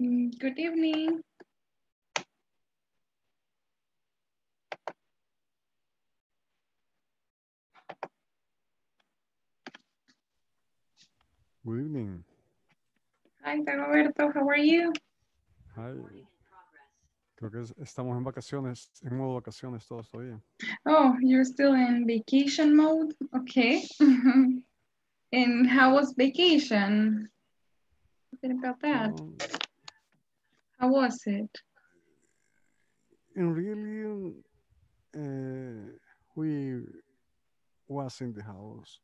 Mm, Good evening. Good evening. Hi, Roberto. How are you? Hi. Creo que es- estamos en vacaciones, en modo vacaciones todos todavía. Oh, you're still in vacation mode? Okay. and how was vacation? What about that? Um, How was it? and really, uh, we was in the house.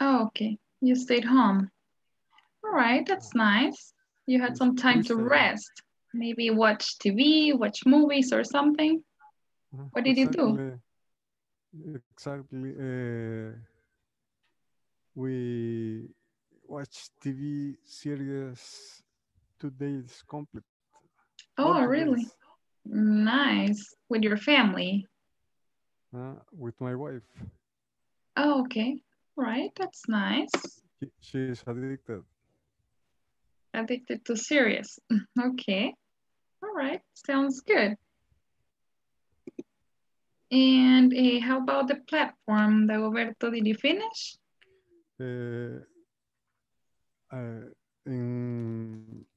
Oh, okay. You stayed home. All right, that's nice. You had some time to rest. Maybe watch TV, watch movies or something. Uh, What did you do? Exactly. Exactly. uh, we watch TV series two days complete. Oh, all really? days, Nice. With your family. uh, with my wife. Oh, okay. All right, that's nice. She- She is addicted. Addicted to series. Okay. All right, sounds good. And eh, how about the platform, Dagoberto? Did you finish? Uh, eh, en, o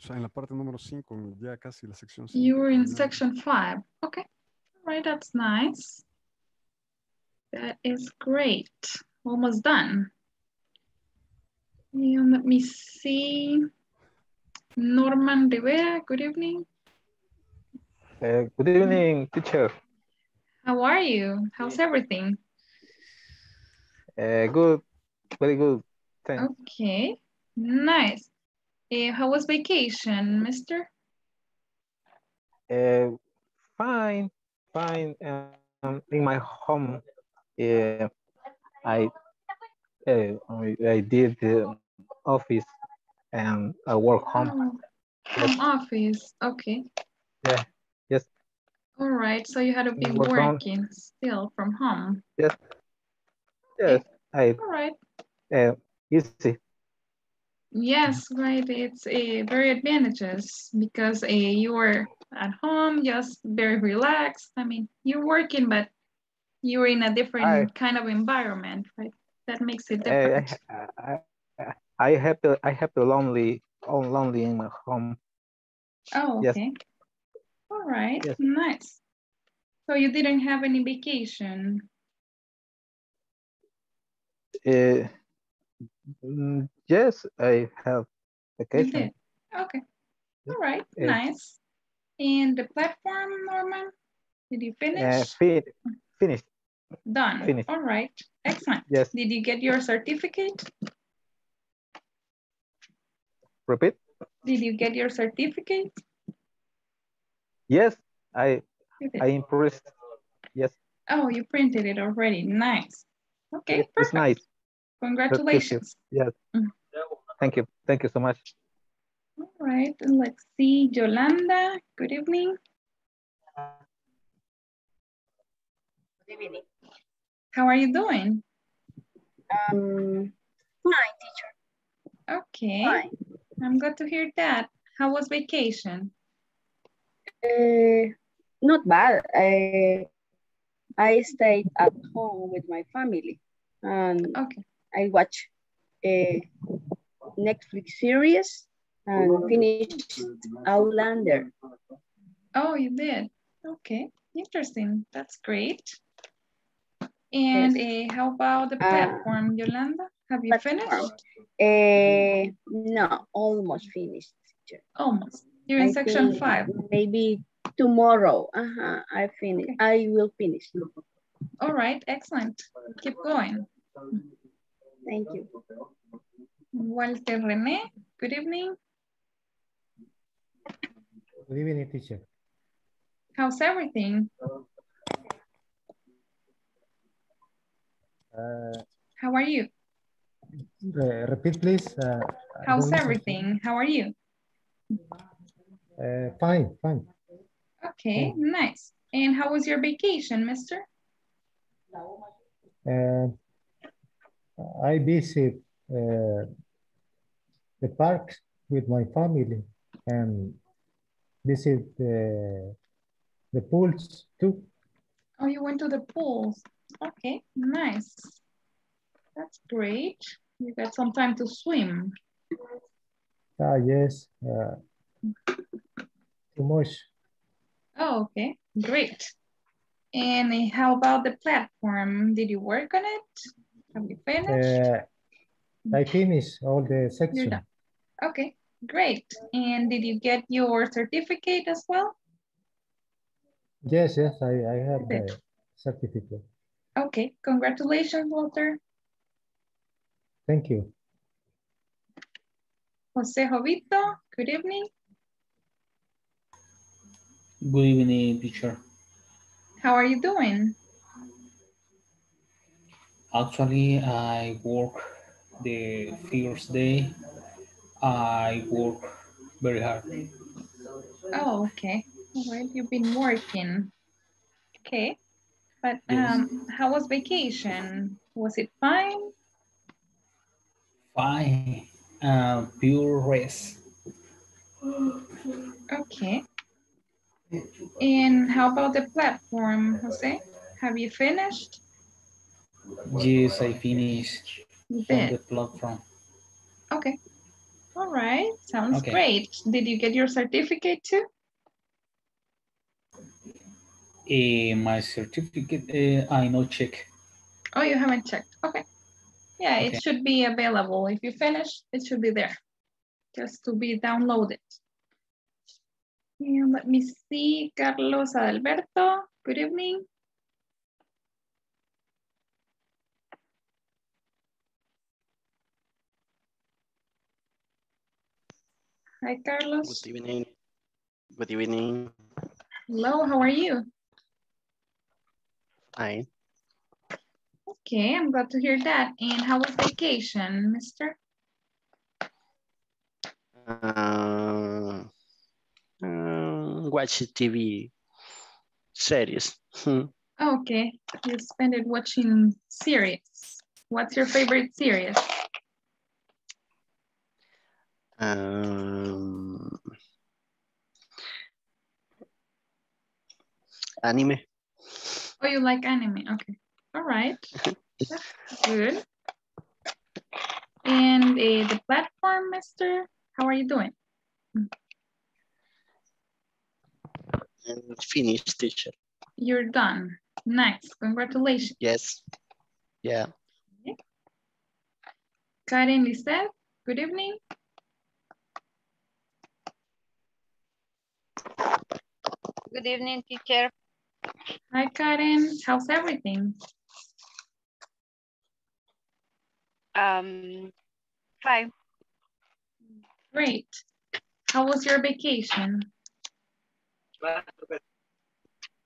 sea, en la parte número 5, ya casi la sección 5. You were in section five. Okay. All right, that's nice. That is great. Almost done. And let me see. Norman Rivera, good evening. Uh, good evening, teacher. How are you? How's everything? Uh, good, very good. Thanks. Okay, nice. Eh, how was vacation, mister? Uh, fine, fine. Um, in my home, uh, I, uh, I did the office and I work home. Oh, home office, okay. Yeah, yes. All right, so you had to be Work home. working still from home. Yes, yes. I All right, uh, easy. Yes, right, it's a very advantageous because uh, you are at home, just very relaxed. I mean, you're working, but you're in a different I- kind of environment, right? That makes it I, different. I, I, I have the I have the lonely, oh, lonely in my home. Oh, yes. okay. All right, Yes. nice. So you didn't have any vacation? Uh, mm, yes, I have vacation. Okay. All right, Yeah. nice. And the platform, Norman, did you Uh, finish? fin finished. Done. finished. All right, excellent. Yes. Did you get your certificate? Repeat. Did you get your certificate? Yes, I. I impressed. Yes, Oh, you printed it already. Nice. Okay, it- it's perfect. nice. Congratulations. Yes. Mm. Thank you. Thank you so much. All right, and let's see. Yolanda, good evening. Good evening. How are you doing? Um, fine, teacher. Okay, Fine. I'm glad to hear that. How was vacation? Uh, not bad. I I stayed at home with my family and Okay. I watched a Netflix series and finished Outlander. Oh, you did? Okay, interesting. That's great. And uh, how about the Uh, platform, Yolanda? Have you finished? Uh, no, almost finished. Almost. You're in I section five. Maybe tomorrow. Uh-huh, I finish. I will finish. All right, excellent. Keep going. Thank you. Walter Rene, good evening. Good evening, teacher. How's everything? Uh, How are you? re- repeat, please. Uh, How's don't listen. everything? How are you? Uh, fine, fine. Okay, nice. And how was your vacation, mister? Uh, I visit uh, the park with my family and visit the, the pools too. Oh, you went to the pools. Okay, nice. That's great. You got some time to swim. Ah, yes, uh, too much. Oh, okay, great. And uh, how about the platform? Did you work on it? Have you finished? Uh, I finished all the You're section. Okay, great. And did you get your certificate as well? Yes, yes, I, I have Good. the certificate. Okay, congratulations, Walter. Thank you. Jose Jovito, good evening. Good evening, teacher. How are you doing? Actually, I work the first day. I work very hard. Oh, okay. Right, you've been working. Okay, but Yes. um, how was vacation? Was it fine? Fine. Uh, pure rest. Okay. And how about the platform, Jose? Have you finished? Yes, I finished You on did. the platform. Okay. All right. Sounds Okay. great. Did you get your certificate too? Eh, my certificate, uh, I no check. Oh, you haven't checked. Okay. Yeah, Okay. it should be available. If you finish, it should be there. Just to be downloaded. And let me see, Carlos Adalberto, good evening. Hi, Carlos. Good evening. Good evening. Hello, how are you? Fine. Okay, I'm glad to hear that. And how was vacation, mister? Uh, uh, watch TV series. Hmm. Okay, you spent it watching series. What's your favorite series? Um, anime. Oh, you like anime? Okay, all right. That's good. And uh, the platform, mister, how are you doing? And finished teacher. You're done. Nice, congratulations. Yes. Yeah. Karen Lisette, good evening. Good evening, teacher. Hi, Karen. How's everything? Um, fine. Great. How was your vacation?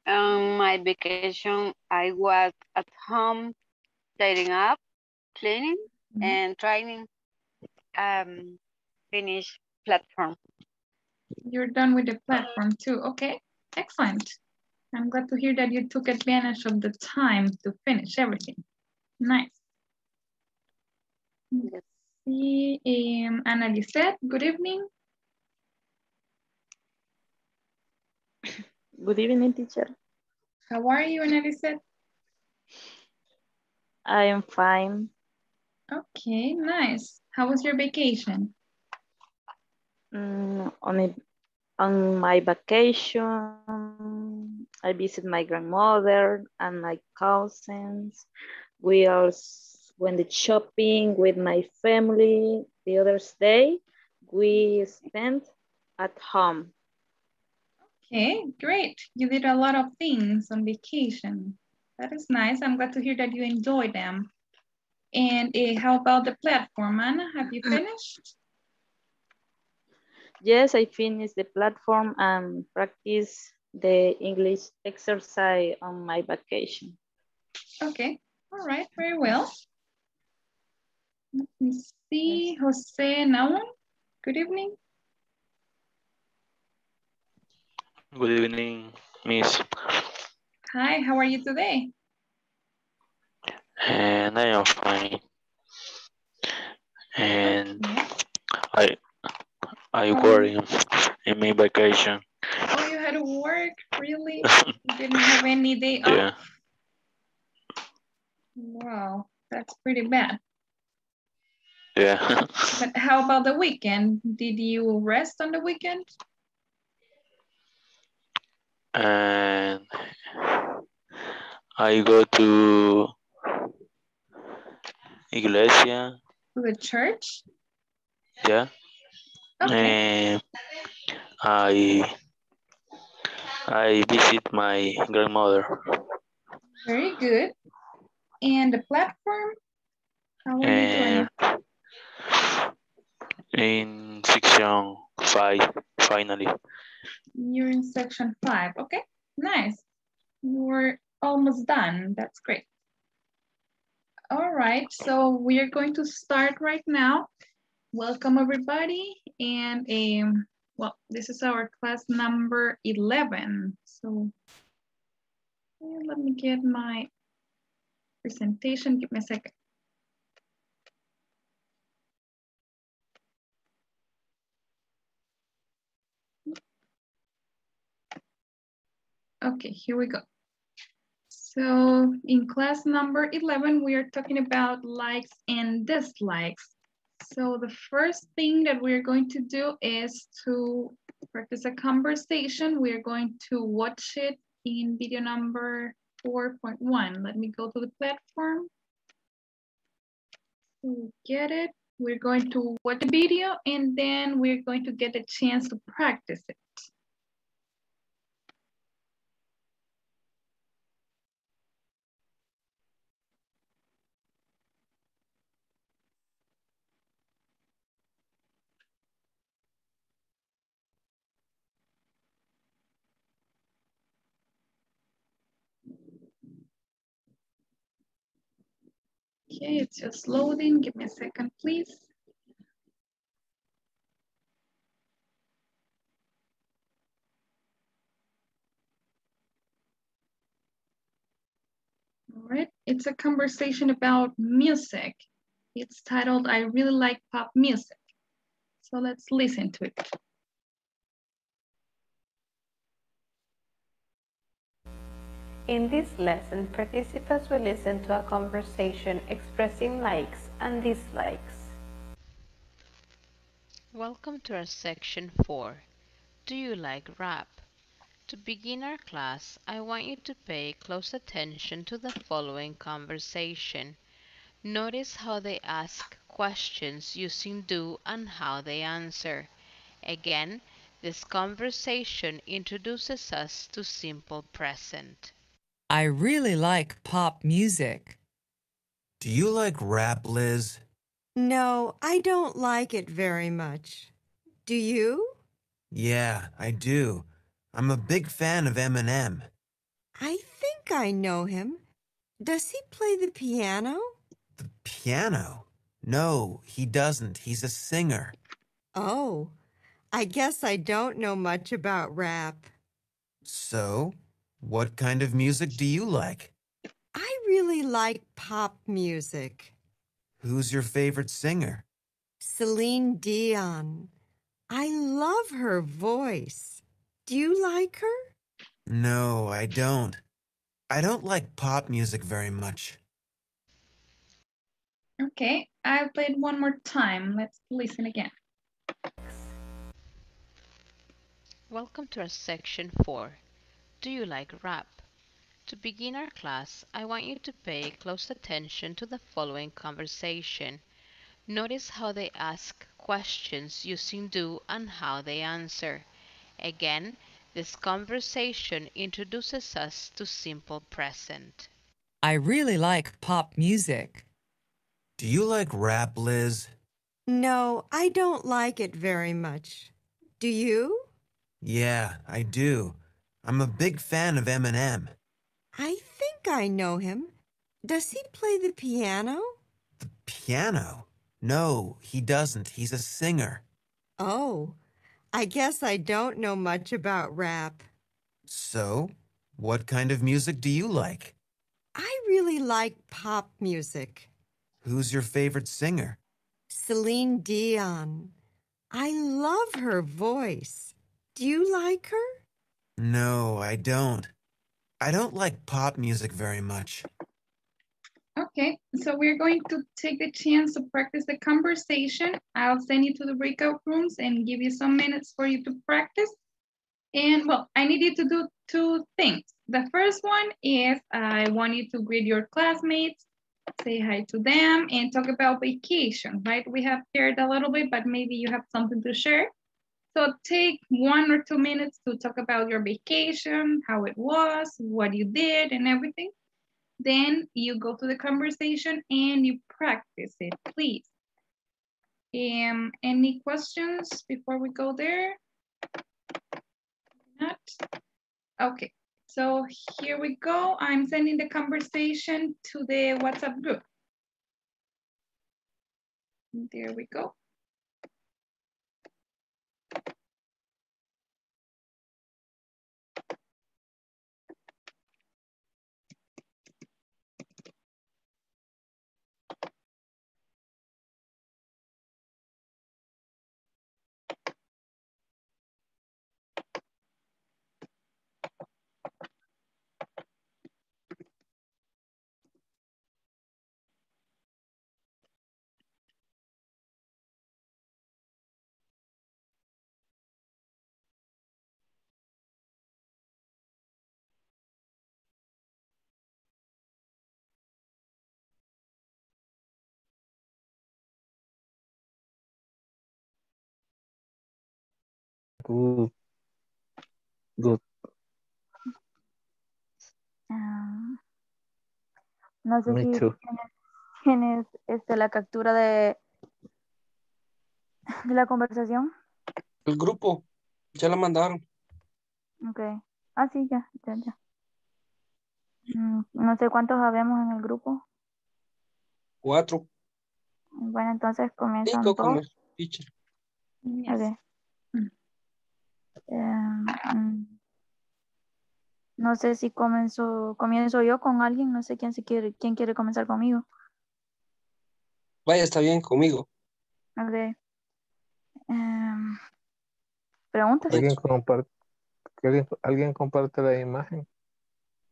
On my vacation, I was at home, tidying up, cleaning, Mhm. and trying um finish platform. You're done with the platform too. Okay, excellent. I'm glad to hear that you took advantage of the time to finish everything. Nice. Let's see, um, Anna Lisette, good evening. Good evening, teacher. How are you, Anna Lisette? I am fine. Okay, nice. How was your vacation? Mm, on, a, on my vacation, I visit my grandmother and my cousins. We also went shopping with my family. The other day, we spent at home. Okay, great. You did a lot of things on vacation. That is nice. I'm glad to hear that you enjoy them. And uh, how about the platform, Anna? Have you finished? Yes, I finished the platform and practice the English exercise on my vacation. Okay, all right, very well. Let me see, Jose Naum, good evening. Good evening, Miss. Hi, how are you today? And I am fine. And Okay. I I work in, my vacation. Oh, you had to work? Really? You didn't have any day off? Yeah. Wow, that's pretty bad. Yeah. But how about the weekend? Did you rest on the weekend? and I go to iglesia. To the church? Yeah. Okay. And I I visit my grandmother. Very good. And the platform? How are you doing? And in section five, finally. You're in section five. Okay, nice. We're almost done. That's great. All right, so we are going to start right now. Welcome everybody. And um, well, this is our class number 11. So let me get my presentation. Give me a second. Okay, here we go. So in class number 11, we are talking about likes and dislikes. So the first thing that we're going to do is to practice a conversation. We are going to watch it in video number 4.1. Let me go to the platform. Get it. We're going to watch the video and then we're going to get a chance to practice it. Okay, it's just loading. Give me a second, please. All right, it's a conversation about music. It's titled, I really like pop music. So let's listen to it. In this lesson, participants will listen to a conversation expressing likes and dislikes. Welcome to our section 4. Do you like rap? To begin our class, I want you to pay close attention to the following conversation. Notice how they ask questions using do and how they answer. Again, this conversation introduces us to simple present. I really like pop music. Do you like rap, Liz? No, I don't like it very much. Do you? Yeah, I do. I'm a big fan of Eminem. I think I know him. Does he play the piano? The piano? No, he doesn't. He's a singer. Oh, I guess I don't know much about rap. So, what kind of music do you like? I really like pop music. Who's your favorite singer? Celine Dion. I love her voice. Do you like her? No, I don't. I don't like pop music very much. Okay, I'll play it one more time. Let's listen again. Welcome to our section 4. Do you like rap? To begin our class, I want you to pay close attention to the following conversation. Notice how they ask questions using do and how they answer. Again, this conversation introduces us to simple present. I really like pop music. Do you like rap, Liz? No, I don't like it very much. Do you? Yeah, I do. I'm a big fan of Eminem. I think I know him. Does he play the piano? The piano? No, he doesn't. He's a singer. Oh, I guess I don't know much about rap. So, what kind of music do you like? I really like pop music. Who's your favorite singer? Celine Dion. I love her voice. Do you like her? No, I don't. I don't like pop music very much. Okay, so we're going to take the chance to practice the conversation. I'll send you to the breakout rooms and give you some minutes for you to practice. And well, I need you to do two things. The first one is I want you to greet your classmates, say hi to them and talk about vacation, right? We have shared a little bit, but maybe you have something to share. So take one or two minutes to talk about your vacation, how it was, what you did and everything. Then you go to the conversation and you practice it, please. Um, any questions before we go there? Not? Okay, so here we go. I'm sending the conversation to the WhatsApp group. There we go. Good. Good. Ah, no sé Me si too. tienes, tienes, este, la captura de, de la conversación. El grupo, ya la mandaron. Ok. Ah, sí, ya, ya, ya. Mm, No sé cuántos habemos en el grupo. Cuatro, Bueno, entonces comienzan cinco con dos. el teacher. Ok. Mm, no sé si comienzo, comienzo yo con alguien, no sé quién se quiere, quién quiere comenzar conmigo. Vaya, está bien conmigo. Ok. Em, ¿preguntas? ¿Alguien comparte, alguien, alguien comparte la imagen?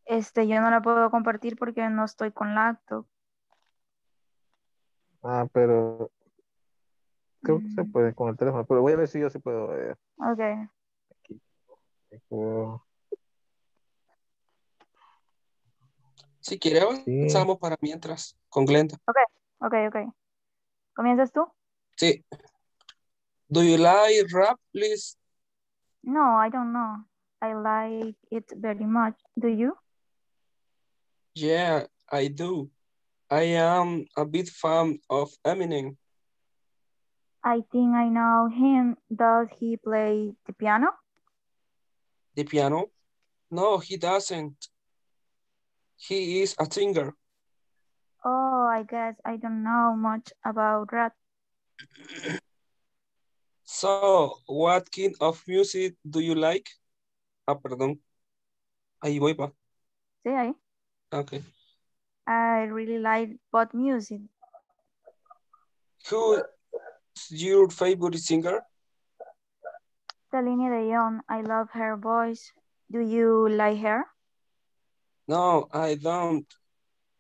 Este, yo no la puedo compartir porque no estoy con laptop. Ah, pero creo que se puede con el teléfono, pero voy a ver si yo sí puedo ver. Ok. Puedo- Si quiere, avanzamos para mientras con Glenda. Ok, ok, ok. ¿Comienzas tú? Sí. Do you like rap, please? No, I don't know. I like it very much. Do you? Yeah, I do. I am a big fan of Eminem. I think I know him. Does he play the piano? The piano? No, he doesn't. He is a singer. Oh, I guess I don't know much about rap. So, what kind of music do you like? Ah, perdón. Ahí voy, pa. Sí, ahí. Okay. I really like pop music. Who's your favorite singer? Celine Dion, I love her voice. Do you like her? No, I don't.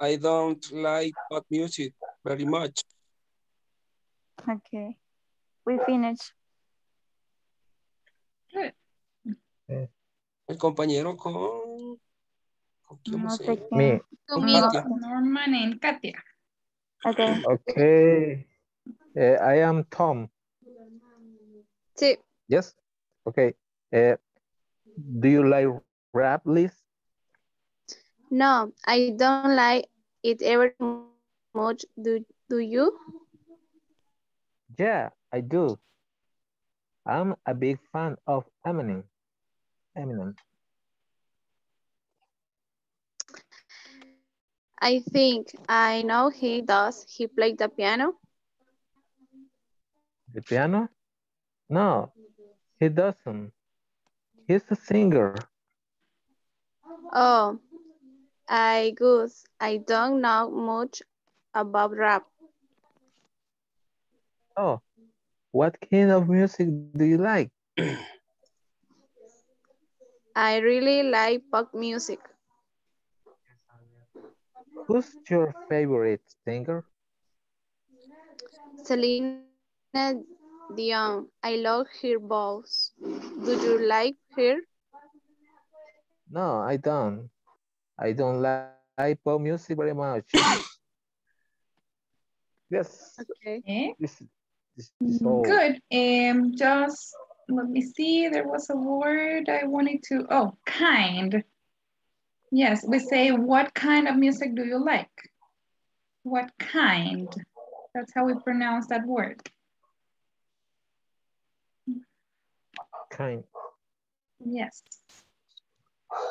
I don't like pop music very much. Okay. We finished. Good. El compañero con... ¿con quién No se quién. Me. Conmigo, Katia. Norman and Katia. Okay. Okay. Eh, I am Tom. Sí. Yes? Okay. Eh, do you like rap, Liz? No, I don't like it very much. Do, do you? Yeah, I do. I'm a big fan of Eminem. Eminem. I think I know he does. He played the piano. The piano? No, he doesn't. He's a singer. Oh, I guess I don't know much about rap. Oh, What kind of music do you like? I really like pop music. Who's your favorite singer? Selena Dion. Um, I love her voice. Do you like her? No, I don't. I don't like pop music very much. yes. Okay. Eh? This, this, mm, this. Good. Um, just let me see. There was a word I wanted to. Oh, kind. Yes, we say, what kind of music do you like? What kind? That's how we pronounce that word. Kind. Yes.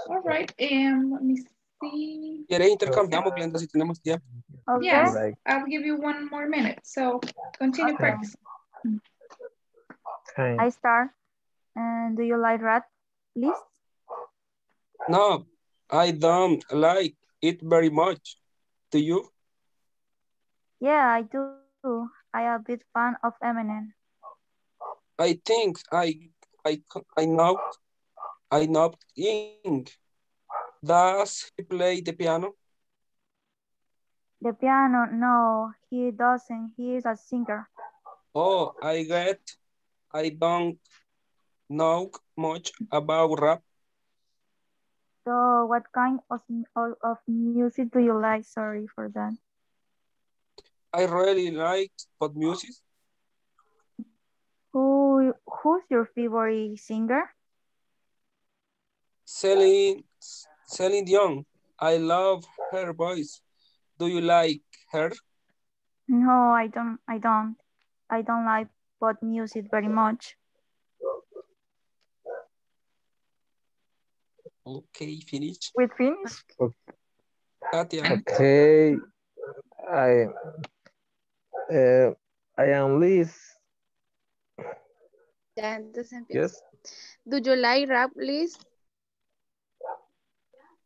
All right. Um, let me see. ¿Quieres intercambiamos, Glenda, si tenemos tiempo? Yes, Like- I'll give you one more minute. So continue Okay. practicing. Kind. I start. And do you like rap Liz? No, I don't like it very much. Do you? Yeah, I do. I am a big fan of Eminem. I think I I I know I know in. Does he play the piano? The piano, no, he doesn't. He is a singer. Oh, I get. I don't know much about rap. So what kind of, of, of music do you like? Sorry for that. I really like pop music. Who who's your favorite singer? Celine Celine Dion. I love her voice. Do you like her? No, I don't I don't. I don't like pop music very much. Okay, finish. We finish? Katia. Okay. I uh, I am Liz. Ya, entonces empiezo. Yes. Do you like rap Liz?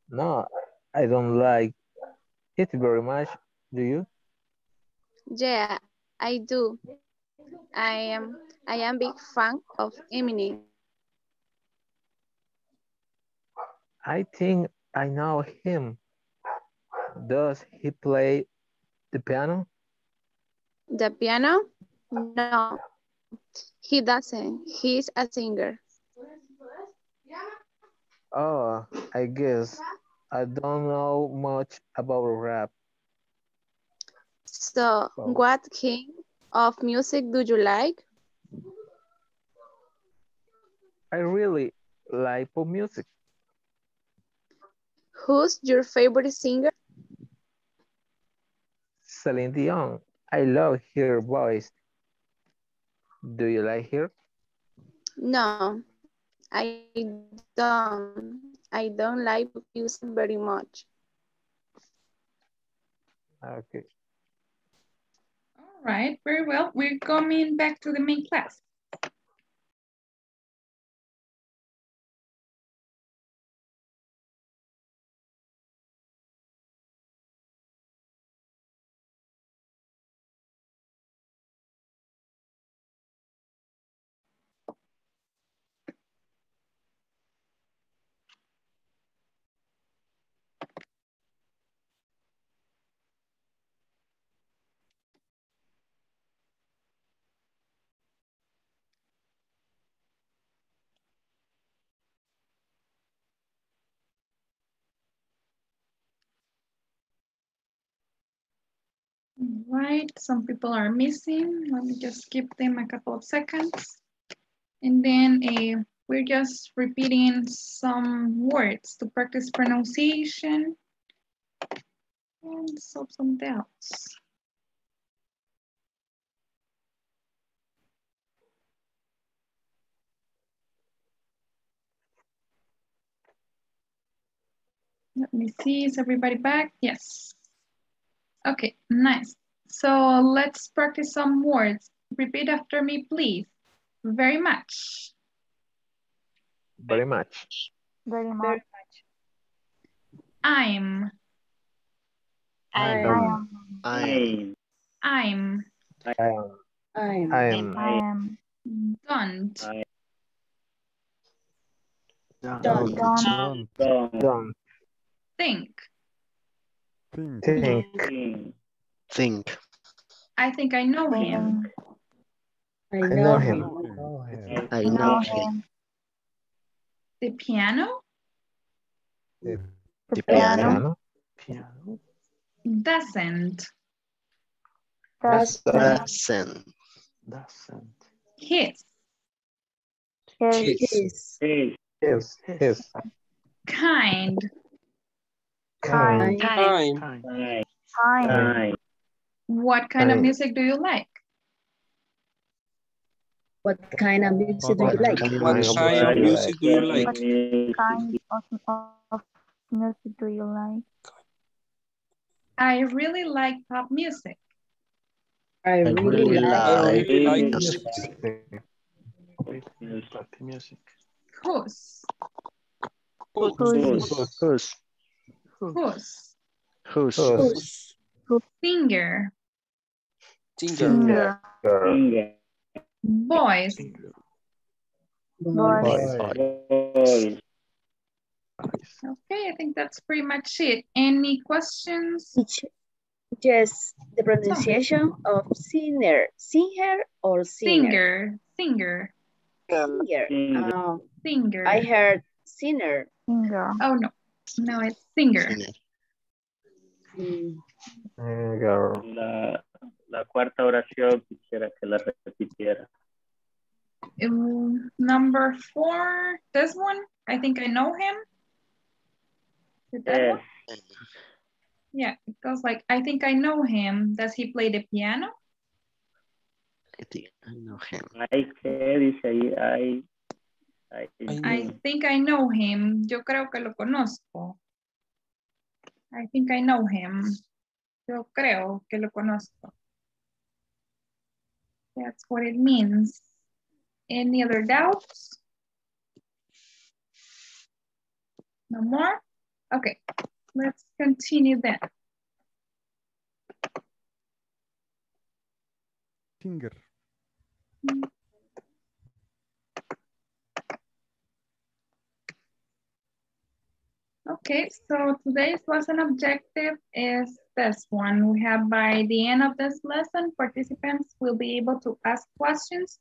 No, I don't like it very much. Do you? Yeah, I do. I am I am big fan of Eminem. I think I know him. Does he play the piano? The piano? No, he doesn't. He's a singer. Oh, I guess I don't know much about rap. So, Oh. what kind of music do you like? I really like pop music. Who's your favorite singer? Celine Dion. I love her voice. Do you like her? No, I don't. I don't like music very much. Okay. All right, very well. We're coming back to the main class. Right, some people are missing. Let me just give them a couple of seconds. And then uh, we're just repeating some words to practice pronunciation and solve some doubts. Let me see, is everybody back? Yes. Okay, nice. So let's practice some words. Repeat after me, please. Very much. Very much. Very much. I'm. I am. I I'm. I am. I'm. I'm. I'm. Don't. Don't. Don't. Don't. Think. Think. Think. Think. I think I know him. I I know know him. him. I Know know him. him. The piano The The Piano. piano. doesn't. Does Doesn't. Doesn't. His his His. His. His. kind. kind. Time. Time. Kind. What kind of music do you like? What kind of music do you like? What kind of music do you like? What kind of, of music do you like? I really like pop music. I I really really like. I like really like music. Music. Whose? Who's? Who's? Whose? Who's? Who's? Singer. Singer. Singer. Boys. Voice. Boy. Okay, I think that's pretty much it. Any questions? Teacher. Yes, the pronunciation of singer, singer or singer? Singer. Singer. Singer. Oh, Singer. I heard singer. Singer. Oh, no. No, it's singer. Singer. Mm, Singer. La, la cuarta oración quisiera que la repitiera. Um, number four, this one, I think I know him. Yes. one? Yeah, it goes like, I think I know him. Does he play the piano? I think I know him. Hay, I think I know him. Yo creo que lo conozco. I think I know him. Yo creo que lo conozco. That's what it means. Any other doubts? No more? Okay, let's continue then. Finger. Okay, so today's lesson objective is this one. We have by the end of this lesson, participants will be able to ask questions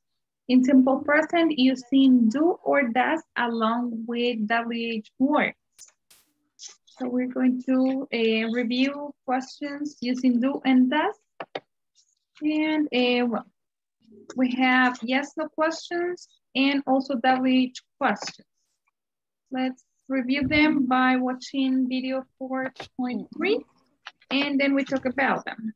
in simple present using do or does along with WH words. So we're going to uh, review questions using do and does. And uh, we have yes, no questions and also WH questions. Let's review them by watching video 4.3 and then we talk about them.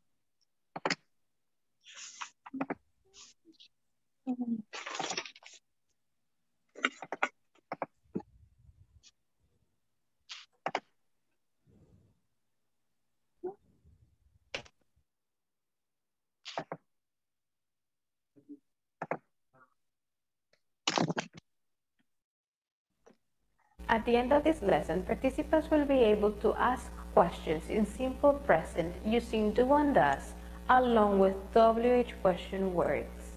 At the end of this lesson, participants will be able to ask questions in simple present using do and does along with WH question words.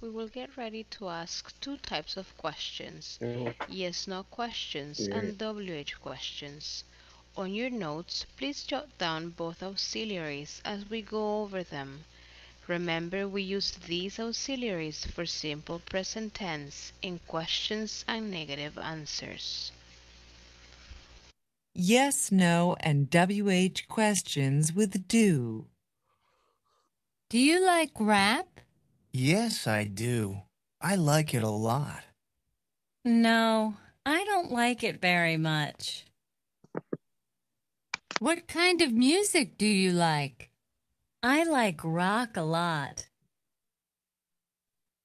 We will get ready to ask two types of questions mm-hmm. yes no questions and mm-hmm. WH questions. On your notes, please jot down both auxiliaries as we go over them. Remember, we use these auxiliaries for simple present tense in questions and negative answers. Yes, no, and WH questions with do. Do you like rap? Yes, I do. I like it a lot. No, I don't like it very much. What kind of music do you like? I like rock a lot.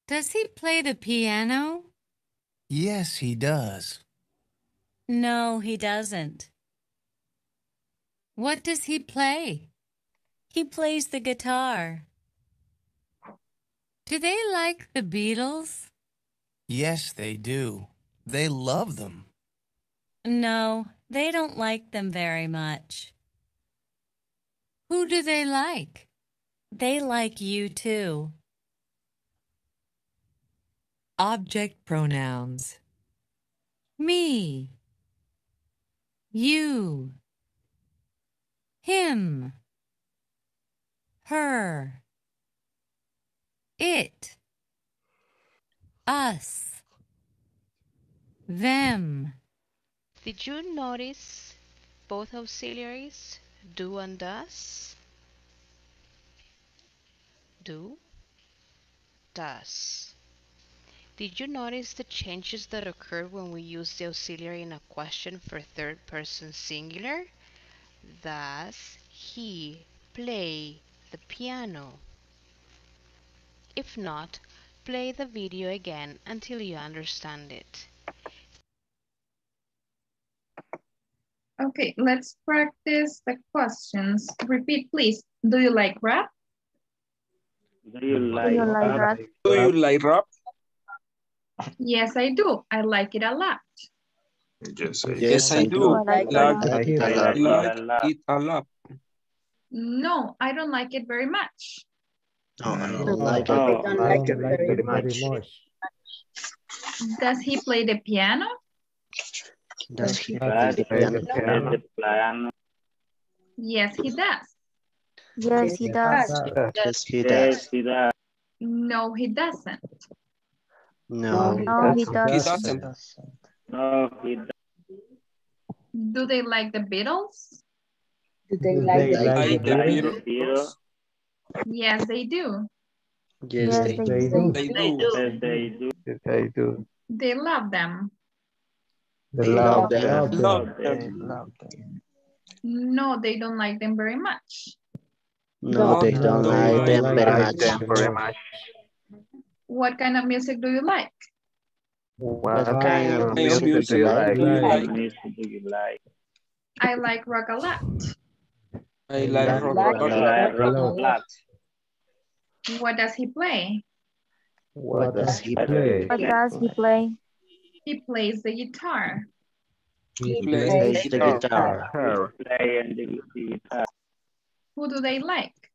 Does he play the piano? Yes, he does. No, he doesn't. What does he play? He plays the guitar. Do they like the Beatles? Yes, they do. They love them. No, they don't like them very much. Who do they like? They like you too. object pronouns. Me, you, him, her, it, us, them. Did you notice both auxiliaries, do and does? Do, does. Did you notice the changes that occurred when we use the auxiliary in a question for third person singular? Does he play the piano? If not, play the video again until you understand it. Okay, let's practice the questions. Repeat, please. Do you like rap? Do you like, you like rap? Do you like rap? Yes, I do. I like it a lot. Yes, Yes, I do. I like Like, it. like I like it a lot. it a lot. No, I don't like it very much. No, I don't like it. I don't like very it very much. much. Does he play the piano? Does he Does play the he piano? play the piano? Yes, he does. Yes, he does. Yes, he Yes, does. he does. No, he doesn't. No, No, he He doesn't. doesn't. No, he doesn't. Do they like the Beatles? Do they like the like Like the the Beatles? Beatles? Yes, they do. yes, Yes, they they They do. do. They do. they do. Yes, I do. They love them. They love love them. them. Love them. Love them. No, they don't like them very much. No, they don't they like them like very much. them very much. What kind of music do you like? What What kind of music music do you like? do you What like? music do you like? I like rock a lot. I I like like rock. Rock. rock a lot. What does he play? What does he play? What does he play? He plays the guitar. He He plays Plays the guitar. guitar. Her. Playing the the guitar. Who do they like?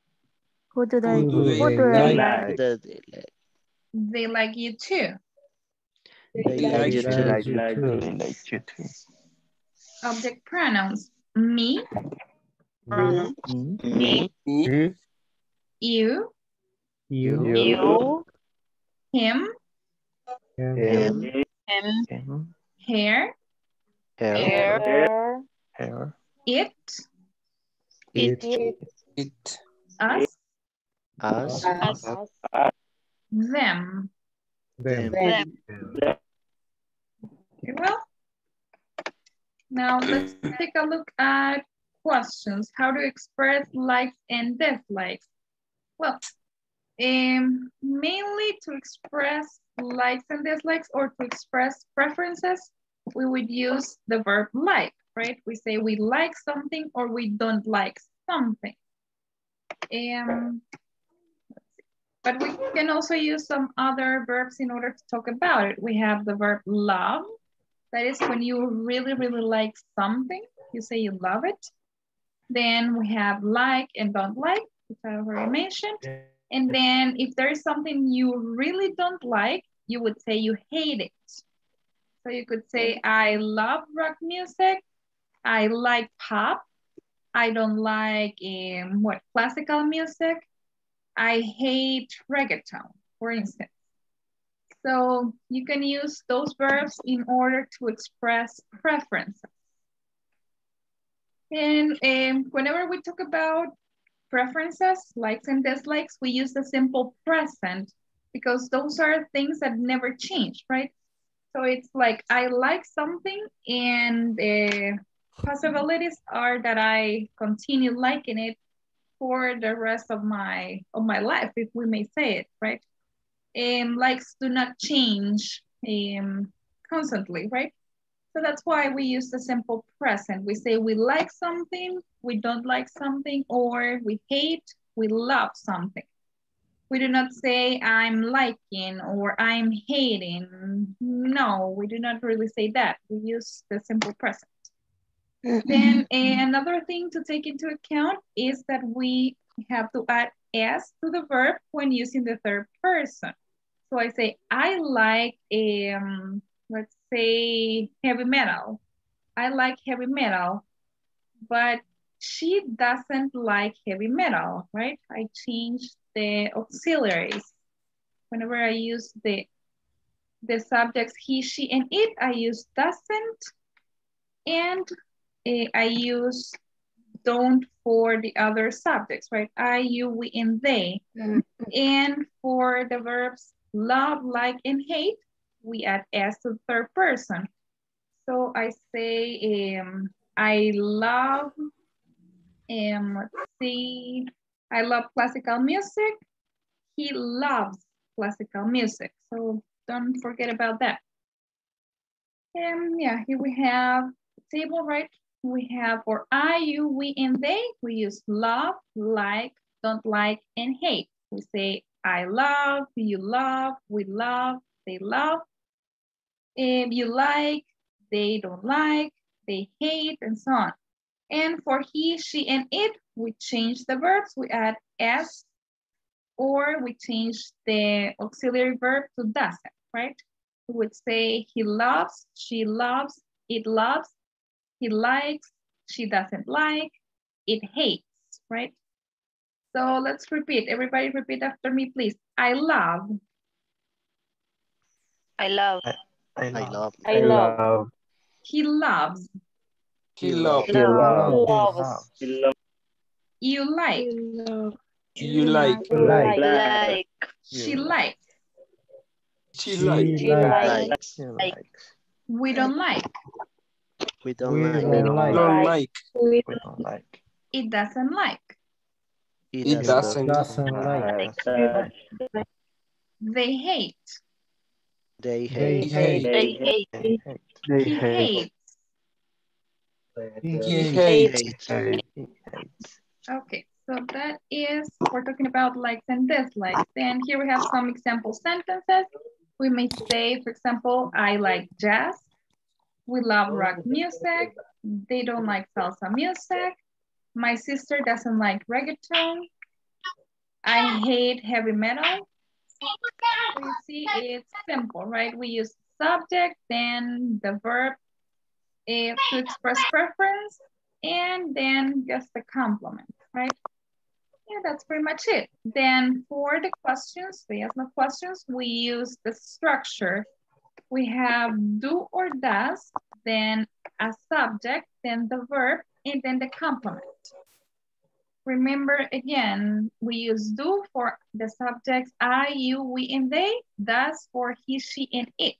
Who do they, Who do who they do they like? like? Like, The- the- They like you too. They They like like you too. like Like they like you too. Object pronouns. Me, Me, Me, you, You, You, him, him, him, him, her, her, Hair, her, it, it, it, us, us, them. them. them. Okay, well, now let's take a look at questions. How to express likes and dislikes. Well, um, mainly to express likes and dislikes or to express preferences, we would use the verb like, right? We say we like something or we don't like something. Um, but we can also use some other verbs in order to talk about it. We have the verb love. That is when you really, really like something, you say you love it. Then we have like and don't like, which I already mentioned. And then if there is something you really don't like, you would say you hate it. So you could say, I love rock music. I like pop. I don't like um, what classical music. I hate reggaeton, for instance. So you can use those verbs in order to express preferences. And um, whenever we talk about preferences, likes and dislikes, we use the simple present because those are things that never change, right? So it's like I like something and the possibilities are that I continue liking it for the rest of my of my life, if we may say it, right? Um, likes do not change um, constantly, right? So that's why we use the simple present. We say we like something, we don't like something, or we hate, we love something. We do not say I'm liking or I'm hating. No, we do not really say that. We use the simple present. Then eh, another thing to take into account is that we have to add s to the verb when using the third person. So I say, I like, um, let's say heavy metal. I like heavy metal, but she doesn't like heavy metal, right? I change the auxiliaries. Whenever I use the, the subjects he, she, and it, I use doesn't, and I use don't for the other subjects, right? I, you, we, and they. And for the verbs love, like, and hate, we add s to the third person. So I say, um, I love, um, let's see, I love classical music. He loves classical music. So don't forget about that. And yeah, here we have table, right? We have for I, you, we, and they, we use love, like, don't like, and hate. We say, I love, you love, we love, they love. If you like, they don't like, they hate, and so on. And for he, she, and it, we change the verbs. We add s, or we change the auxiliary verb to doesn't, right? We would say he loves, she loves, it loves, he likes, she doesn't like, it hates, right? So let's repeat. Everybody repeat after me, please. I love. I love. I I love. I love. He loves. He loves. He loves. You like. You like. Like. Like. She likes. She like. She likes. We don't like. We don't We like. don't like. Don't like. We don't like. It doesn't like. It doesn't. Doesn't like. Uh, they hate. They hate. They hate. hate. They hate. They He hate. hates. He He hates. hates. Okay, so that is, we're talking about likes and dislikes. And here we have some example sentences. We may say, for example, I like jazz. We love rock music. They don't like salsa music. My sister doesn't like reggaeton. I hate heavy metal. You see, it's simple, right? We use subject, then the verb eh, to express preference, and then just the complement, right? Yeah, that's pretty much it. Then for the questions, the yes, no questions, we use the structure. We have do or does, then a subject, then the verb, and then the complement. Remember again, we use do for the subjects I, you, we, and they, does for he, she, and it.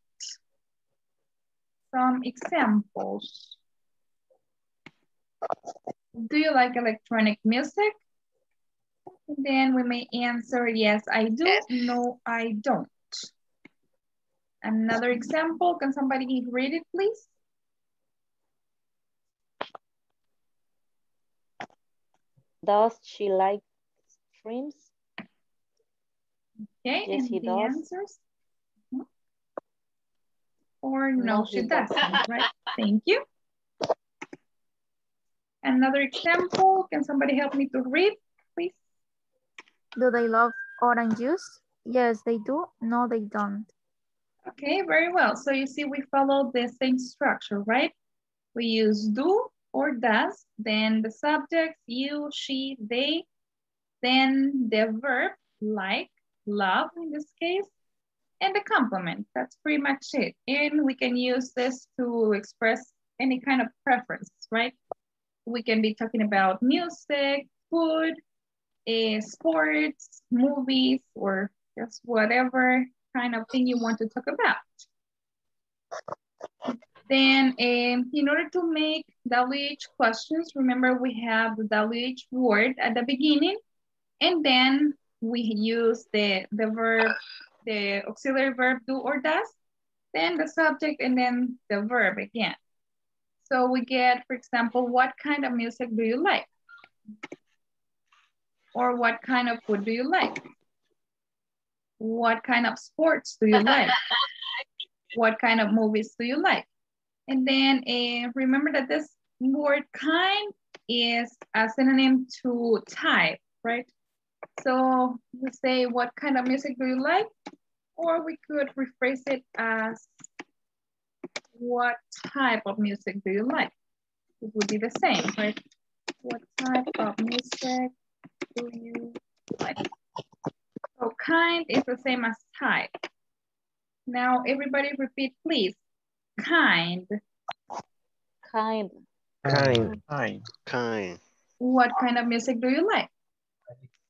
Some examples. Do you like electronic music? And then we may answer, yes, I do. No, I don't. Another example, can somebody read it, please? Does she like streams? Okay, Yes, and he the does. answers? Mhm. Or no, No, she he doesn't, doesn't. right? Thank you. Another example, can somebody help me to read, please? Do they love orange juice? Yes, they do. No, they don't. Okay, very well. So you see we follow the same structure, right? We use do or does, then the subjects, you, she, they, then the verb, like, love in this case, and the complement. That's pretty much it. And we can use this to express any kind of preference, right? We can be talking about music, food, eh, sports, movies, or just whatever kind of thing you want to talk about. Then um, in order to make WH questions, remember we have the WH word at the beginning, and then we use the, the verb, the auxiliary verb do or does, then the subject, and then the verb again. So we get, for example, what kind of music do you like? Or what kind of food do you like? What kind of sports do you like? what kind of movies do you like? And then uh, remember that this word kind is a synonym to type, right? So you say, what kind of music do you like? Or we could rephrase it as what type of music do you like? It would be the same, right? What type of music do you like? So kind is the same as type. Now everybody repeat, please. Kind. Kind. Kind. Kind. Kind. What kind of music do you like?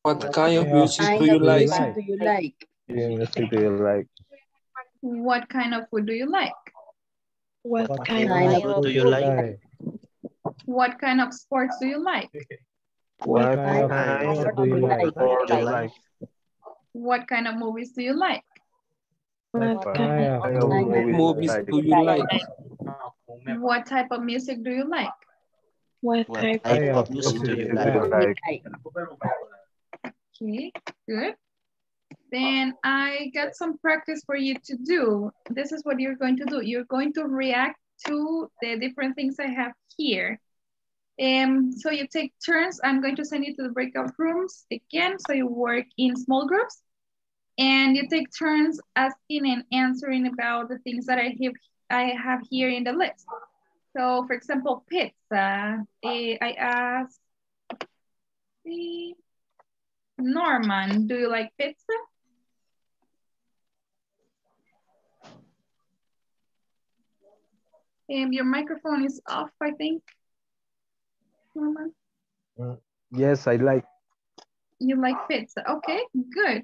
What kind of music do you like? do you like? Music do you like? What kind of food do you like? What, What kind, kind of of food do you like? What kind of sports do you like? What kind kind of of sport do you like? sport do you like? What kind of movies do you like? What What kind of kind of movies movies do you do like? you like? What type of music do you like? What What type type of of music do you like? do you like? Okay, good. Then I got some practice for you to do. This is what you're going to do. You're going to react to the different things I have here. Um, so you take turns. I'm going to send you to the breakout rooms again. So you work in small groups and you take turns asking and answering about the things that I have, I have here in the list. So for example, pizza, eh, I asked, see, Norman, do you like pizza? And your microphone is off, I think. Norman, Mm, Yes, I like. you like pizza. Okay, good.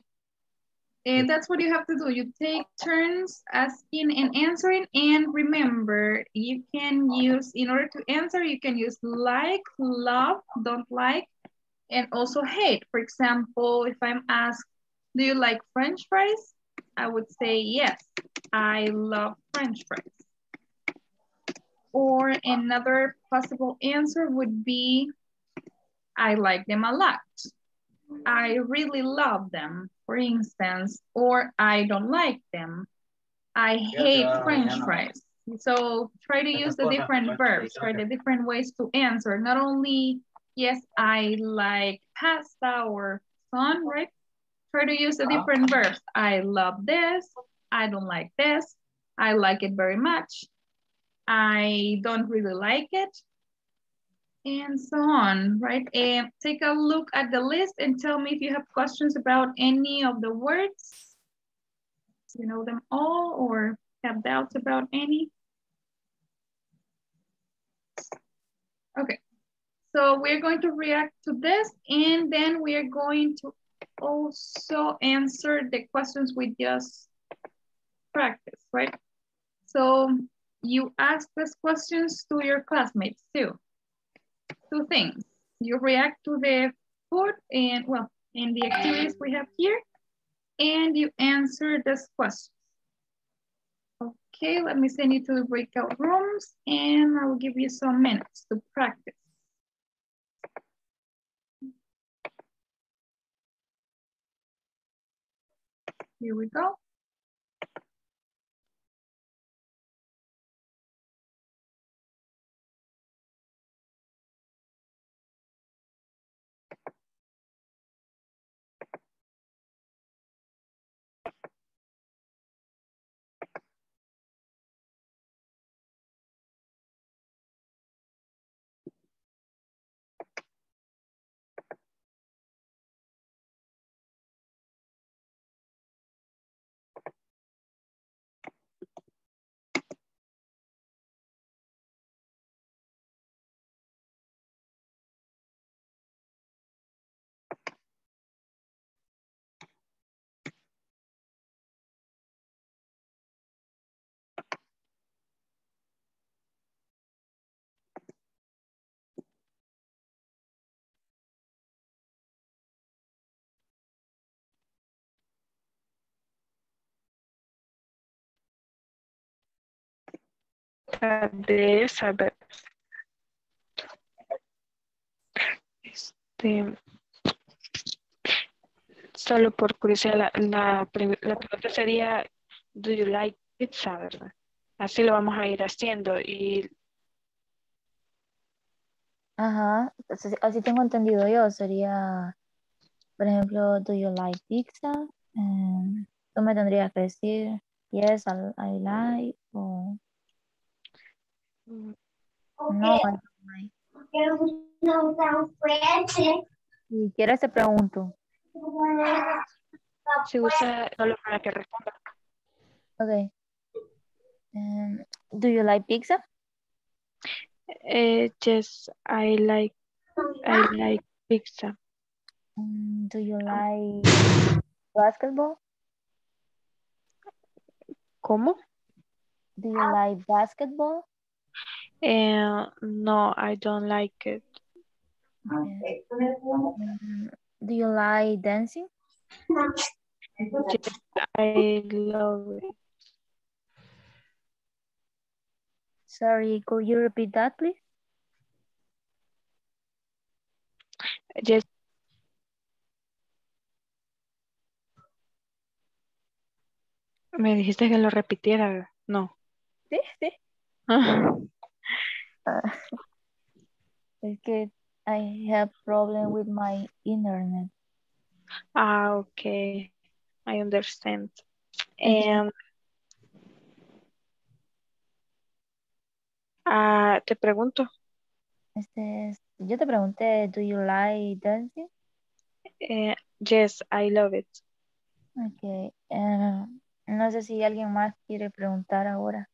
And that's what you have to do. You take turns asking and answering. And remember, you can use, in order to answer, you can use like, love, don't like, and also hate. For example, if I'm asked, do you like French fries? I would say, yes, I love French fries. Or another possible answer would be, I like them a lot. I really love them, for instance, or I don't like them. I hate French fries. So try to use the different verbs, right? The different ways to answer. Not only, yes, I like pasta or on, right? Try to use the different verbs. I love this. I don't like this. I like it very much. I don't really like it and so on, right? And take a look at the list and tell me if you have questions about any of the words. You know them all or have doubts about any? Okay, so we're going to react to this and then we are going to also answer the questions we just practiced, right? So you ask these questions to your classmates too two things. You react to the food and, well, in the activities we have here, and you answer this questions. Okay, let me send you to the breakout rooms, and I will give you some minutes to practice. Here we go. De saber. Este, solo por curiosidad, la, la, la pregunta sería, ¿do you like pizza, verdad? Así lo vamos a ir haciendo y Ajá, así, tengo entendido yo. Sería, por ejemplo, do you like pizza? And Tú me tendrías que decir, yes, I, I like, o No, I don't like. Si quieres te pregunto. Si gusta, solo para que responda. Okay. Um, do you like pizza? Eh, yes, I like, I like pizza. Mm, do you like basketball? ¿Cómo? Do you like basketball? Eh, no, I don't like it. Okay. Mm, do you like dancing? Yes, I love it. Sorry, could you repeat that, please? Yes. Me dijiste que lo repitiera, no. Sí, sí. Ah, Es que I have problem with my internet. ah, okay. I understand. Em, ah, te pregunto, Este, es- yo te pregunté, do you like dancing? eh, yes, I love it. Okay. eh, no sé si alguien más quiere preguntar ahora,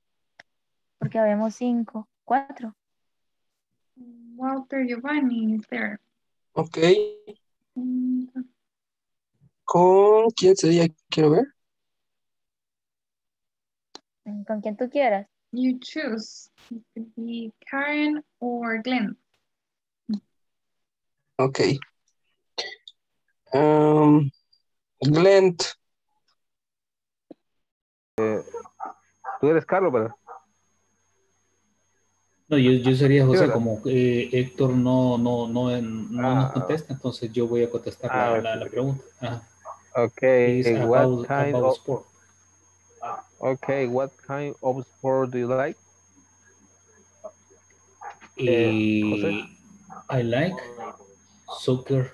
porque habemos cinco, cuatro. Walter Giovanni is there. Ok. Mm, ¿Con quién sería? Quiero ver. Con quien tú quieras. You choose. It could be Karen or Glenn. Ok. Um, Glenn. Tú eres Carlos, ¿verdad? No, yo, yo sería José, ¿verdad? como eh, Héctor no, no, no, no nos Ah. contesta, entonces yo voy a contestar la, Ah, la- la ok. pregunta. Ajá. Okay, Is what about, kind about of sport. okay, what kind of sport do you like? Eh, I like soccer.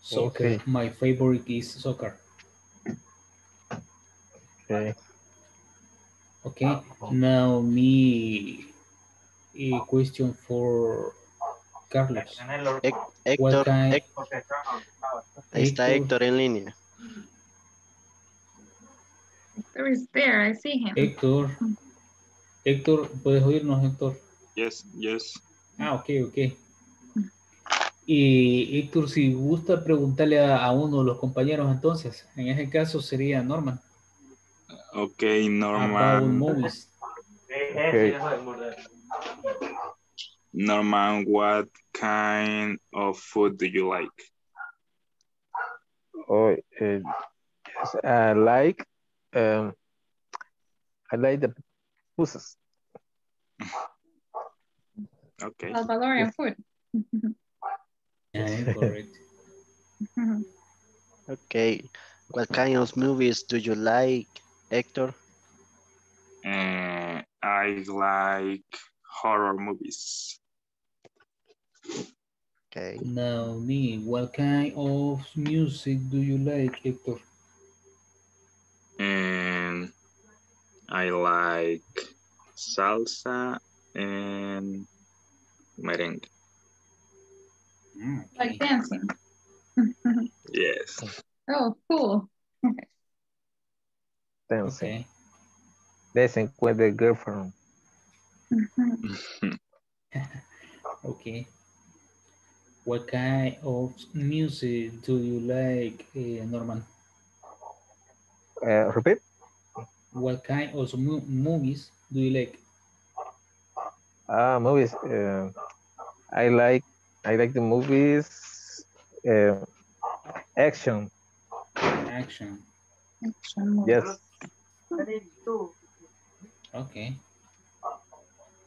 Soccer. Okay. My favorite is soccer. Okay. Okay. Now me a question for Carlos. Héctor, kind- Héctor. Ahí está Héctor. Héctor en línea. There is there. I see him. Héctor. Héctor, ¿puedes oírnos, Héctor? Yes, yes. Ah, ok, ok. Y Héctor, si gusta preguntarle a, a uno de los compañeros entonces, en ese caso sería Norman. Okay, About Norman. movies. Okay. Norman, what kind of food do you like? Oh, uh, yes, I like um, I like the pupusas. Okay. Salvadorian food. Yeah, correct. Okay. What kind of movies do you like, Héctor? Uh, I like horror movies. Okay. Now me, what kind of music do you like, Héctor? And I like salsa and merengue. Mm, Like dancing. Yes. oh, cool. Dancing. Okay. Dancing with the girlfriend. Okay. What kind of music do you like, eh, Norman? Uh, repeat. What kind of mo- movies do you like? Ah, movies. Uh, I like I like the movies. Uh, action. Action. Action movies. Yes. Okay.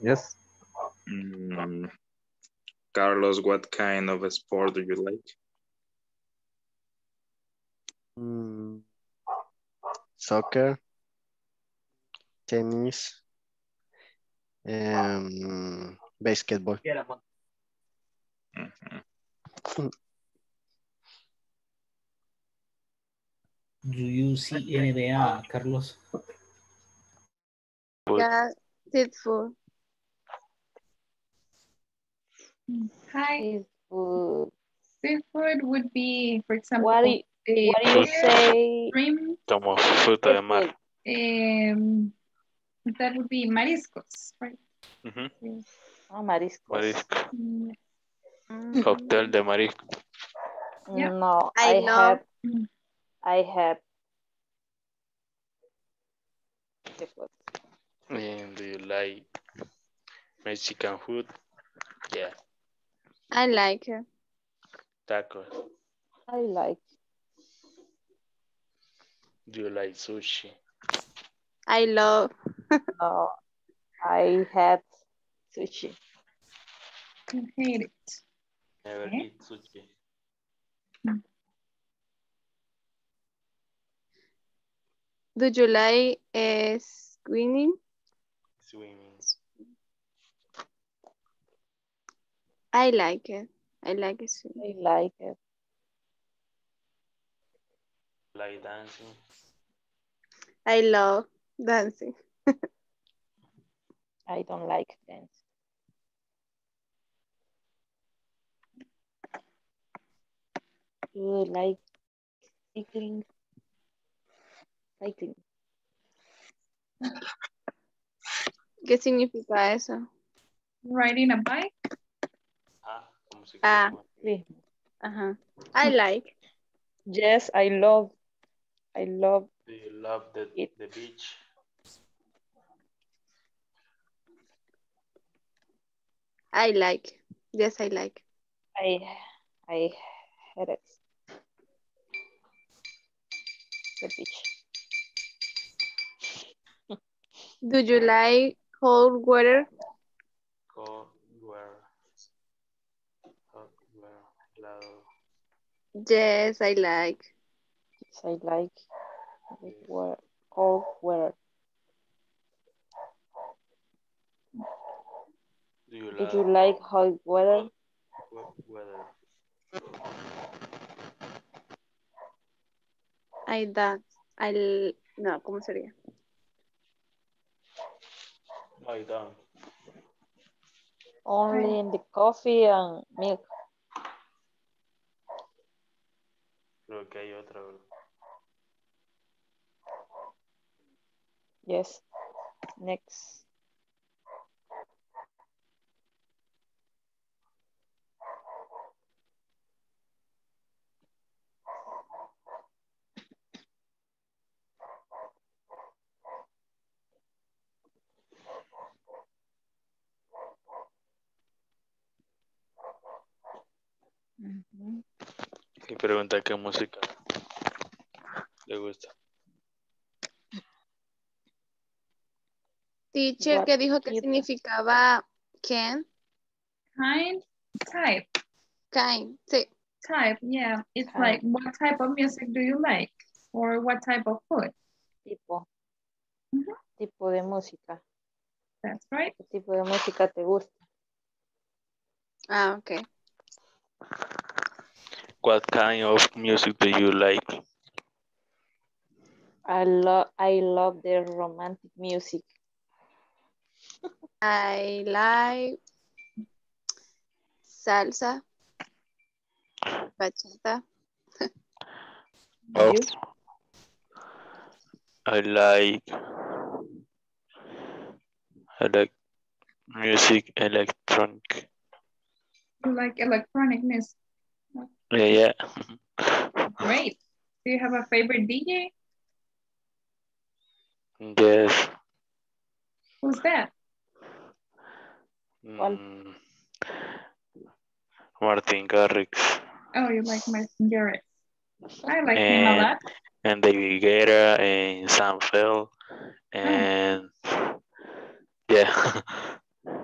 Yes. Mm, Carlos, what kind of a sport do you like? Mm, soccer, tennis, um, basketball. Mhm. Do you see NBA, Carlos? Yeah, seafood. Hi. Seafood. Seafood would be, for example, What do you, eh, what do you say? shrimp, Como fruta de mar. um, that would be mariscos, right? Ujú. Yes. Ah, mariscos. Marisco. Mm, Cóctel de marisco. Yeah. No, I I, love- have, I have. seafood. And do you like Mexican food? Yeah. I like it. Tacos. I like. Do you like sushi? I love. No, I had sushi. I hate it. Never Okay. eat sushi. Mm. Do you like uh, swimming? Swimming. I like it. I like it. swimming. I like it. Like dancing. I love dancing. I don't like dance. Do you like cycling? Cycling. ¿Qué significa eso? Riding a bike? Ah, como se Ah, Sí. ajá. I like. Yes, I love. I love. Do you love the, It. the beach? I like. Yes, I like. I I had it. The beach. Do you like cold weather? Cold weather. Hot weather. Helado. Yes, I like. Yes, I like the cold weather. Do you Did like, you like hot weather? hot weather? I dance. I l- no, ¿cómo sería? I don't. Only in the coffee and milk. Creo que hay otra. Yes. Next. Y pregunta qué música le gusta. Teacher What que dijo que significaba can, Kind? Type. kind. Sí. Type, yeah. It's Kind. like, what type of music do you like? Or what type of food? Tipo. Ujú. Tipo de música. That's right. ¿Qué tipo de música te gusta? Ah, ok. What kind of music do you like? I love I love the romantic music. I like salsa, bachata. Oh, I like I like music electronic. You like electronic music? Yeah, yeah. Great. Do you have a favorite DJ? Yes. Who's that? ¿Cuál? Mm, Martin Garrix Oh, you like Martin Garrix. I like him a and lot. and David Guetta and Sam Feldt and yeah.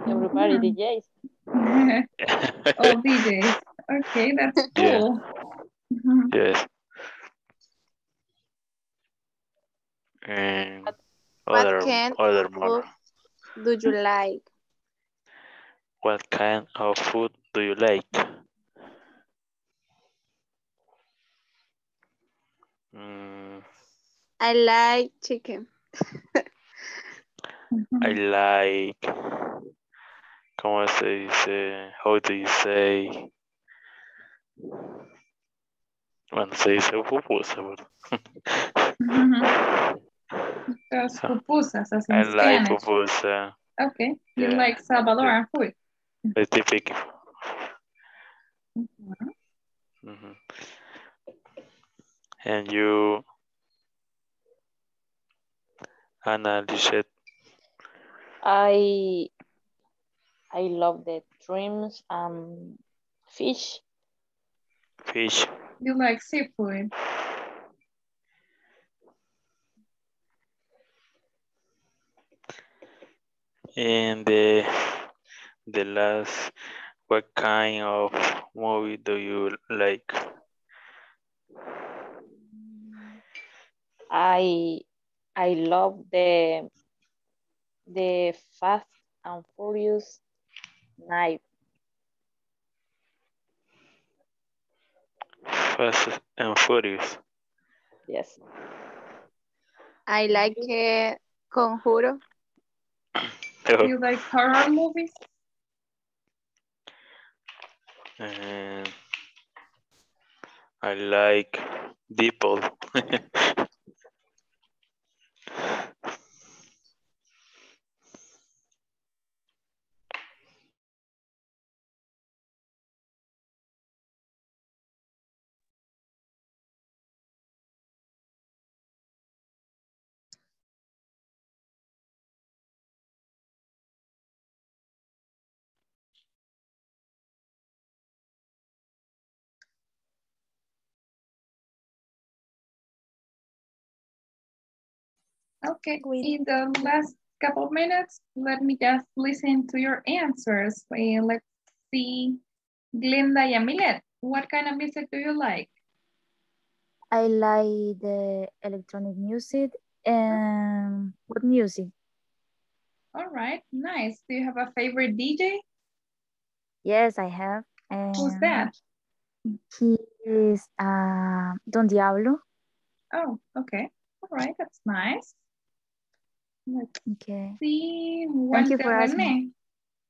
Everybody Mhm. DJs. All DJs. Okay, that's Yeah. cool. Mhm. yes. And What other kind other of more. do you like? What kind of food do you like? Mm, I like chicken. I like, ¿cómo se dice? How do you say? Bueno, se dice pupusa, ¿verdad? Those pupusas, as in I like Spanish. pupusa. Okay, you Yeah. like Salvadoran food. The typical. Mhm. Mhm. And you, Anna Lisette, I I love the dreams and fish. Fish. You like seafood. And the the last, what kind of movie do you like? I I love the the Fast and Furious Night. Fast and Furious. Yes. I like uh, Conjuro. You like horror movies? And I like people. Okay, in the last couple of minutes, let me just listen to your answers. Eh, let's see, Glinda Yamilet, what kind of music do you like? I like the electronic music and what music? All right, nice. Do you have a favorite DJ? Yes, I have. Who's that? He is uh, Don Diablo. Oh, okay. All right, that's nice. Let's Okay. see. Thank you for asking.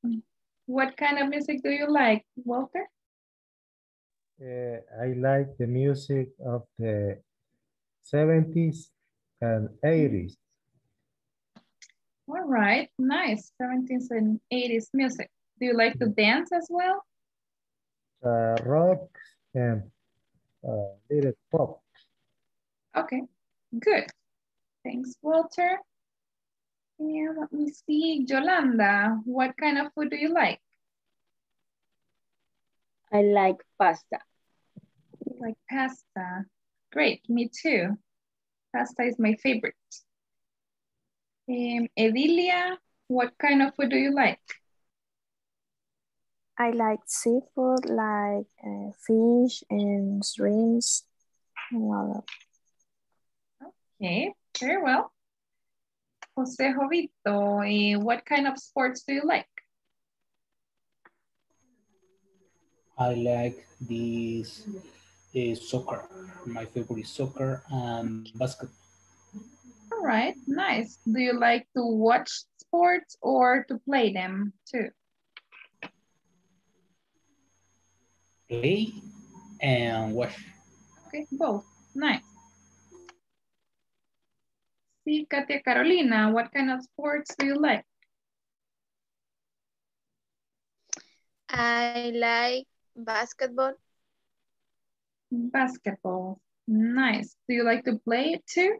Rene. What kind of music do you like, Walter? Uh, I like the music of the 70s and 80s. All right, nice. 70s and 80s music. Do you like to dance as well? Uh, rock and uh, little pop. Okay, good. Thanks, Walter. And let me see, Yolanda, what kind of food do you like? I like pasta. You like pasta. Great, me too. Pasta is my favorite. Um, Edilia, what kind of food do you like? I like seafood, like uh, fish and shrimps. and all of- Okay, very well. Jose Jovito, eh, what kind of sports do you like? I like this uh, soccer. My favorite is soccer and basketball. All right, nice. Do you like to watch sports or to play them too? Play and watch. Okay, both. Nice. See, Katia Carolina, what kind of sports do you like? I like basketball. Basketball. Nice. Do you like to play it too?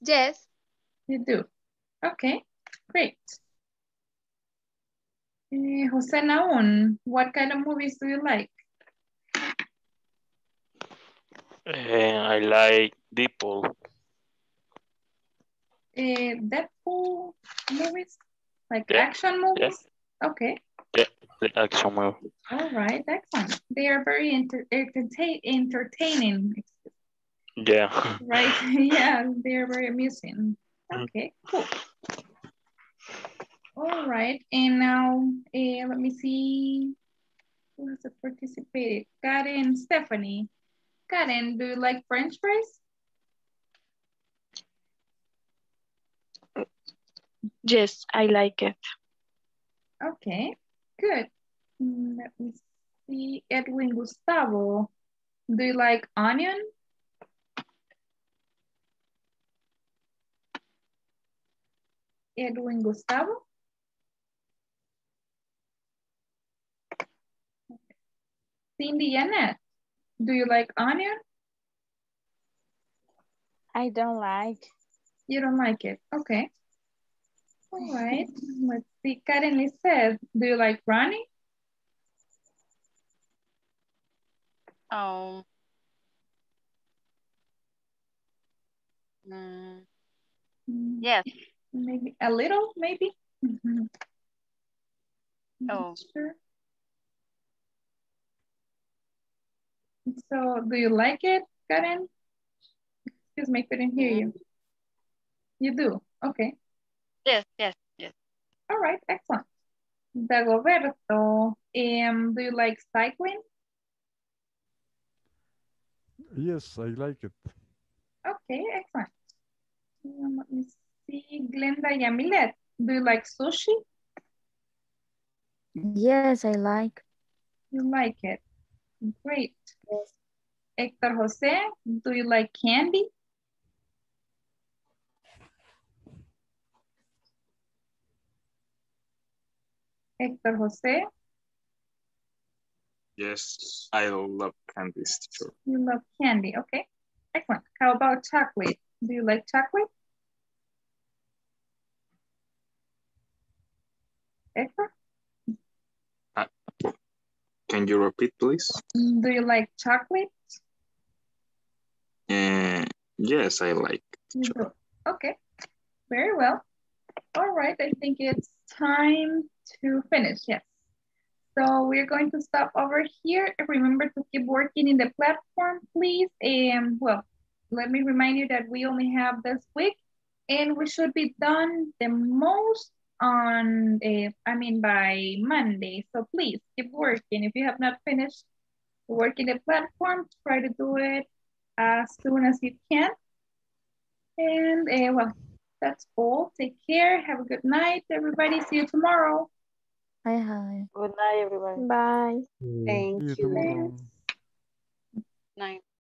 Yes. You do. Okay, great. Eh, Jose Naun, what kind of movies do you like? And I like people. Eh, Deadpool movies? Like Yeah, action movies? Okay. Yeah, the action movie. All right, excellent. They are very enter entertain entertaining, Yeah. right? yeah, they are very amusing. Okay, cool. All right, and now eh, let me see who has participated. Karen, Stephanie, Karen, do you like French fries? Yes, I like it. Okay, good. Mm, Let me see. Edwin Gustavo, do you like onion? Edwin Gustavo? Cindy Annette, do you like onion? I don't like. You don't like it, okay. All right, let's see. Karen Lisset, do you like running? Um, mm, Mm, yes. Maybe a little, maybe? Mhm. Oh. Sure. So do you like it, Karen? Excuse me, I couldn't hear you. You do, okay. Yes, yes, yes. All right, excellent. Dagoberto, um, do you like cycling? Yes, I like it. Okay, excellent. Um, let me see, Glenda Yamilet, do you like sushi? Yes, I like. You like it. Great. Hector Jose, do you like candy? Hector Jose, Yes, I love candies, teacher. you love candy. Okay, excellent. How about chocolate? Do you like chocolate? Hector, can you repeat, please? do you like chocolate? Uh, yes, I like. Do. Okay, very well. All right, I think it's time to finish, yes. So we're going to stop over here. Remember to keep working in the platform, please. And well, let me remind you that we only have this week and we should be done the most on, uh, I mean, by Monday. So please keep working. If you have not finished working the platform, try to do it as soon as you can. And uh, well, that's all. Take care. Have a good night, everybody. See you tomorrow. Hi, hi. Good night, everyone. Bye. See Thank you you. Night.